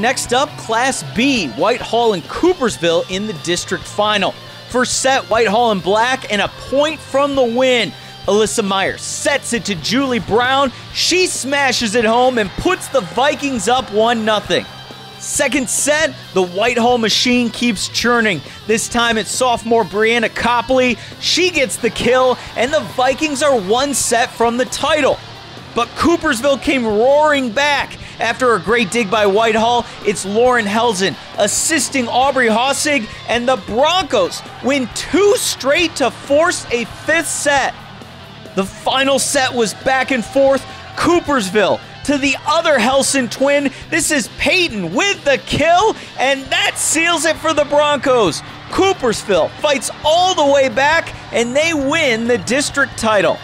Next up, Class B, Whitehall and Coopersville in the district final. First set, Whitehall in black, and a point from the win. Alyssa Meyer sets it to Julie Brown. She smashes it home and puts the Vikings up 1 0. Second set, the Whitehall machine keeps churning. This time it's sophomore Brianna Copley. She gets the kill, and the Vikings are one set from the title. But Coopersville came roaring back. After a great dig by Whitehall, it's Lauren Helzen assisting Aubrey Hossig, and the Broncos win two straight to force a fifth set. The final set was back and forth. Coopersville to the other Helson twin. This is Peyton with the kill, and that seals it for the Broncos. Coopersville fights all the way back, and they win the district title.